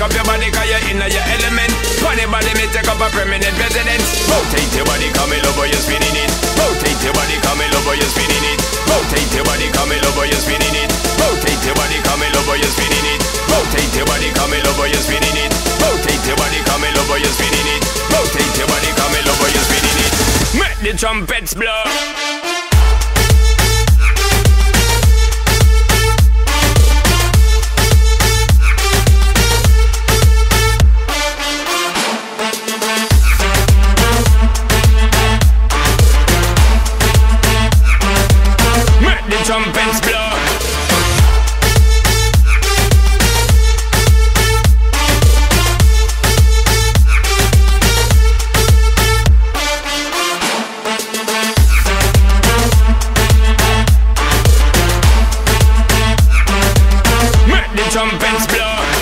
Shake up your body cause you're in your element. Funny body me take up a permanent residence. Rotate your body come in over you're spinning it. Rotate your body come in over you're spinning it. Rotate your body come in over you're spinning it. Rotate your body come in over you're spinning it. Rotate your body come in over you're spinning it. Rotate your body come in over you're spinning it. Rotate your body come in over you're spinning it. Make the trumpets blow the trumpets blow. trumpets blow